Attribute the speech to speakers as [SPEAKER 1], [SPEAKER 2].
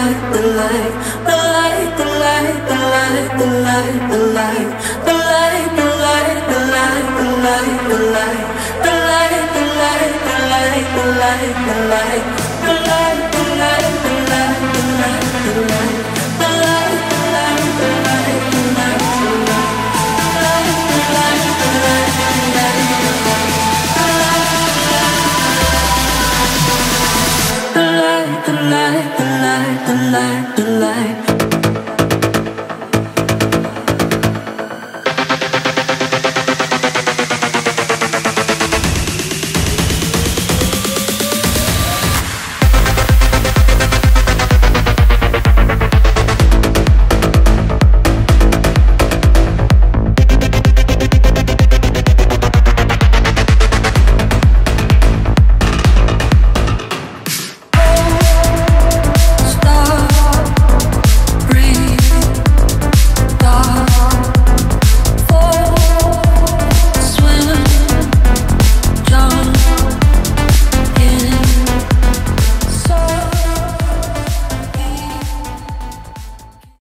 [SPEAKER 1] the light, the light, the light.